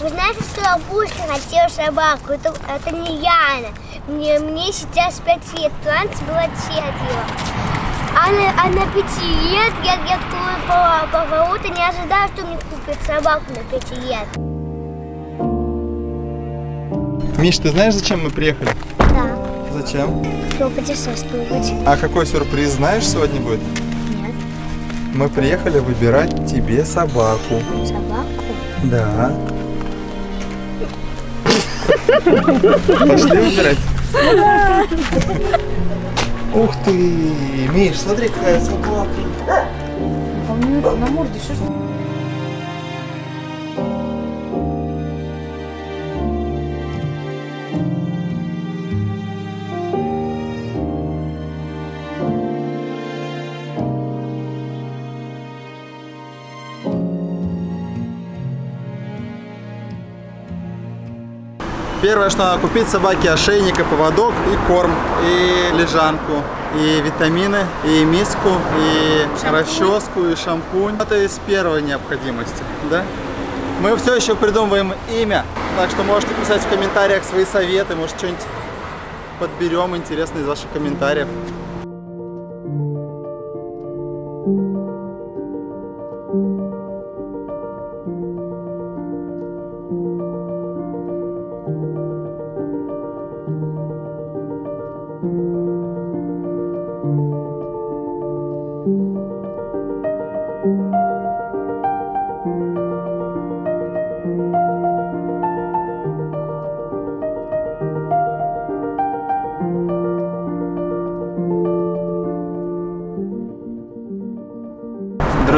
Вы знаете, что я Пушкин хотел собаку? Это, это не я. Мне, мне сейчас 5 лет. Раньше было 4. А на, а на 5 лет я, я такой поворот и не ожидаю, что мне купят собаку на 5 лет. Миш, ты знаешь, зачем мы приехали? Да. Зачем? Кто путешествовать? А какой сюрприз знаешь сегодня будет? Нет. Мы приехали выбирать тебе собаку. Собаку? Да. Пошли выбирать? Ух ты! Миш, смотри, какая собака. А у нее на морде что ж? Первое, что надо купить собаке ошейник, и поводок, и корм, и лежанку, и витамины, и миску, и расческу, и шампунь. Это из первой необходимости, да? Мы все еще придумываем имя, так что можете писать в комментариях свои советы, может что-нибудь подберем интересное из ваших комментариев.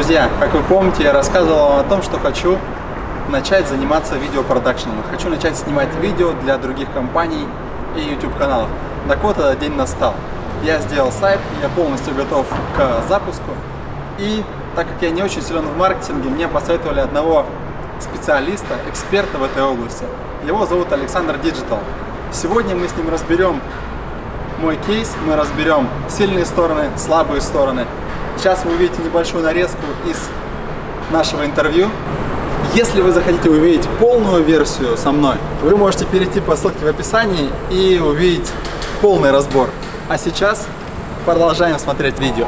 Друзья, как вы помните, я рассказывал вам о том, что хочу начать заниматься видеопродакшеном. Хочу начать снимать видео для других компаний и YouTube каналов. Так вот, этот день настал. Я сделал сайт, я полностью готов к запуску. И так как я не очень силен в маркетинге, мне посоветовали одного специалиста, эксперта в этой области. Его зовут Александр Digital. Сегодня мы с ним разберем мой кейс, мы разберем сильные стороны, слабые стороны. Сейчас вы увидите небольшую нарезку из нашего интервью. Если вы захотите увидеть полную версию со мной, вы можете перейти по ссылке в описании и увидеть полный разбор. А сейчас продолжаем смотреть видео.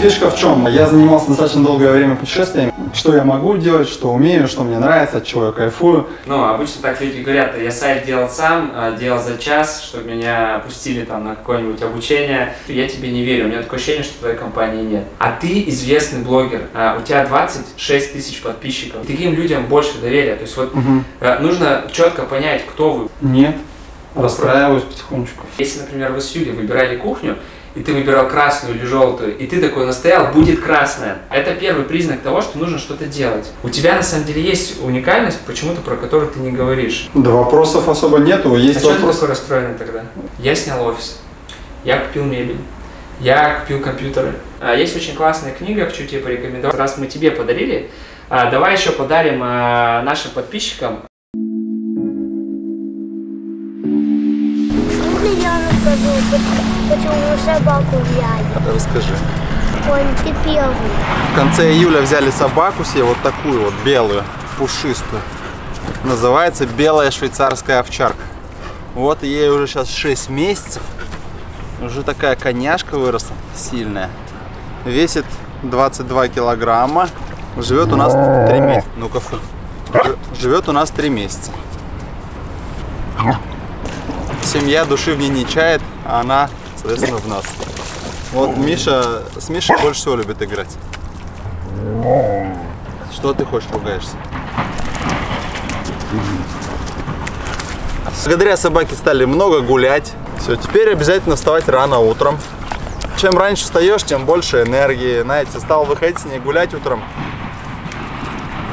Фишка в чем? Я занимался достаточно долгое время путешествиями. Что я могу делать, что умею, что мне нравится, от чего я кайфую. Ну, обычно так люди говорят, я сайт делал сам, а, делал за час, чтобы меня пустили там на какое-нибудь обучение. Я тебе не верю, у меня такое ощущение, что твоей компании нет. А ты известный блогер, а, у тебя 26 тысяч подписчиков. Таким людям больше доверия. То есть вот а, нужно четко понять, кто вы. Нет. Расстраиваюсь потихонечку. Если, например, вы с Юлей выбирали кухню, и ты выбирал красную или желтую, и ты такой настоял, будет красная. Это первый признак того, что нужно что-то делать. У тебя на самом деле есть уникальность, почему-то про которую ты не говоришь. Да вопросов особо нету. А Есть что ты вопрос. такой расстроенный тогда? Я снял офис, я купил мебель, я купил компьютеры. А, Есть очень классная книга, хочу тебе порекомендовать. Раз мы тебе подарили, а, давай еще подарим а, нашим подписчикам. Почему собаку взяли? Расскажи. Ой, ты первый. В конце июля взяли собаку себе, вот такую вот белую, пушистую. Называется белая швейцарская овчарка. Вот ей уже сейчас 6 месяцев. Уже такая коняшка выросла, сильная. Весит 22 килограмма. Живет у нас 3 месяца. Ну-ка, фу. Живет у нас 3 месяца. Семья души в ней не чает, а она, соответственно, в нас. Вот Миша, с Мишей больше всего любит играть. Что ты хочешь, ругаешься? Благодаря собаке стали много гулять. Все, теперь обязательно вставать рано утром. Чем раньше встаешь, тем больше энергии. Знаете, стал выходить с ней гулять утром.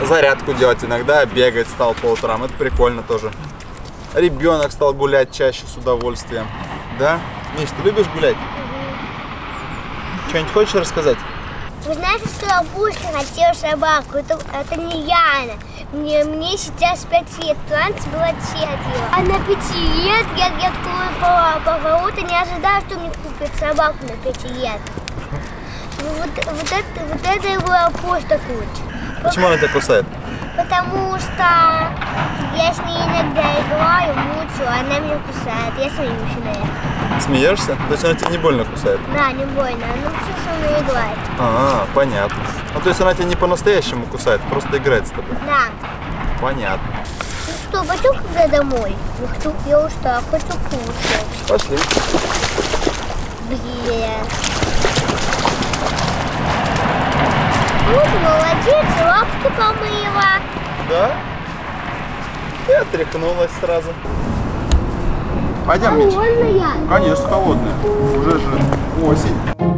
Зарядку делать иногда, бегать стал по утрам. Это прикольно тоже. Ребенок стал гулять чаще с удовольствием. Да? Миш, ты любишь гулять? Что-нибудь хочешь рассказать? Вы знаете, что я очень хотела собаку? Это, это не я, Аня. Мне, мне сейчас 5 лет, раньше было 4. А на 5 лет я, я такой по, поворот и не ожидала, что мне купят собаку на 5 лет. Вот, вот, это, вот это было просто круче. Почему она тебя кусает? Потому что я с ней иногда играю, мучаю, а она меня кусает. Я смеюсь на это. Смеешься? То есть она тебя не больно кусает? Да, не больно, она все со мной играет. А, понятно. Ну, то есть она тебя не по-настоящему кусает, просто играет с тобой. Да. Понятно. Ну что, пойдем когда домой? Я хочу, я устала, хочу кушать. Пошли. Блин. Вот молодец, лапки помыла. Да? И отряхнулась сразу. Пойдем, Мич. Холодная. Конечно, холодная. Уже же осень.